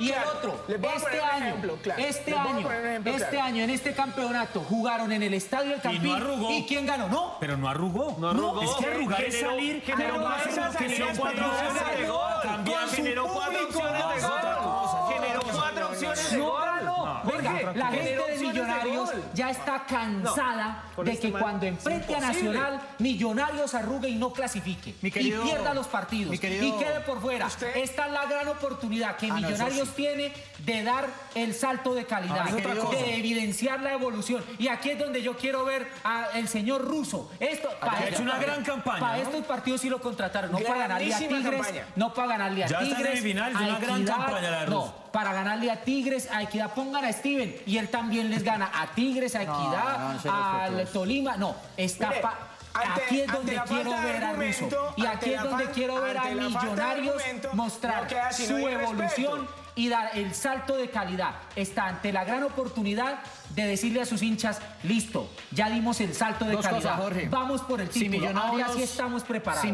y el otro, este año, ejemplo claro. este año, este claro. año en este campeonato jugaron en el estadio del Campín arrugó. y quién ganó, no, Pero no arrugó. No arrugó. Es que arrugar es salir generó más opciones de gol. Cambiar Generó cuatro opciones de no, gol. Generó cuatro opciones de No gol. Jorge, la gente de Millonarios ya está cansada de este que man cuando es enfrente a. Nacional, Millonarios arrugue y no clasifique. Mi querido- y pierda los partidos. mi querido- y quede por fuera. Usted- Esta es la gran oportunidad que Ah, no, Millonarios sí. tiene de dar el salto de calidad, es cosa. de evidenciar la evolución. Y aquí es donde yo quiero ver al señor Russo. Esto, ha hecho una gran campaña, Para ¿no? estos partidos sí lo contrataron, no para ganarle a Tigres, campaña. no para ganarle a Ya está en Tigres. semifinales, a una gran campaña la de No, para ganarle a Tigres, a Equidad, pongan a Steven y él también les gana a Tigres, a Equidad, no, al. Tolima. No, está ante- aquí es donde quiero ver a Russo. Y aquí es donde quiero ver a Millonarios mostrar no su evolución y dar el salto de calidad. Está ante la gran oportunidad de decirle a sus hinchas, listo, ya dimos el salto de Dos calidad. cosas, Jorge. Vamos por el Si título. Ahora Millonarios- sí estamos preparados. si